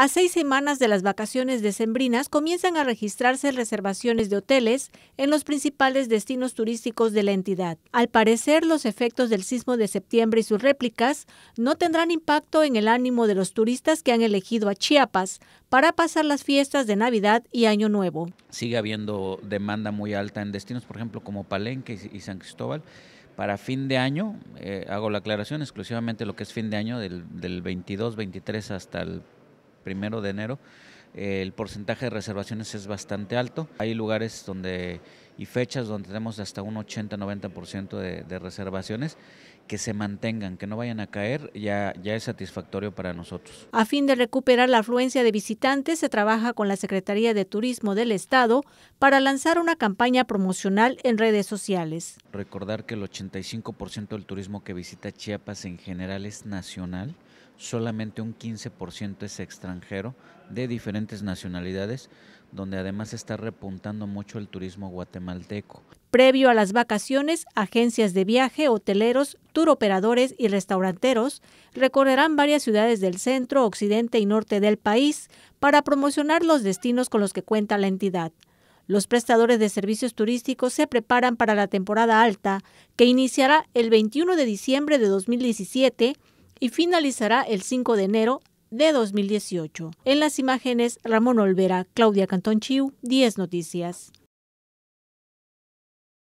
A seis semanas de las vacaciones decembrinas comienzan a registrarse reservaciones de hoteles en los principales destinos turísticos de la entidad. Al parecer, los efectos del sismo de septiembre y sus réplicas no tendrán impacto en el ánimo de los turistas que han elegido a Chiapas para pasar las fiestas de Navidad y Año Nuevo. Sigue habiendo demanda muy alta en destinos, por ejemplo, como Palenque y San Cristóbal para fin de año, eh, hago la aclaración, exclusivamente lo que es fin de año, del, del 22, 23 hasta el primero de enero, el porcentaje de reservaciones es bastante alto. Hay lugares donde y fechas donde tenemos hasta un 80-90% de, de reservaciones que se mantengan, que no vayan a caer, ya, ya es satisfactorio para nosotros. A fin de recuperar la afluencia de visitantes, se trabaja con la Secretaría de Turismo del Estado para lanzar una campaña promocional en redes sociales. Recordar que el 85% del turismo que visita Chiapas en general es nacional solamente un 15% es extranjero de diferentes nacionalidades, donde además está repuntando mucho el turismo guatemalteco. Previo a las vacaciones, agencias de viaje, hoteleros, turoperadores y restauranteros recorrerán varias ciudades del centro, occidente y norte del país para promocionar los destinos con los que cuenta la entidad. Los prestadores de servicios turísticos se preparan para la temporada alta, que iniciará el 21 de diciembre de 2017 y finalizará el 5 de enero de 2018. En las imágenes, Ramón Olvera, Claudia Cantón Chiu, 10 Noticias.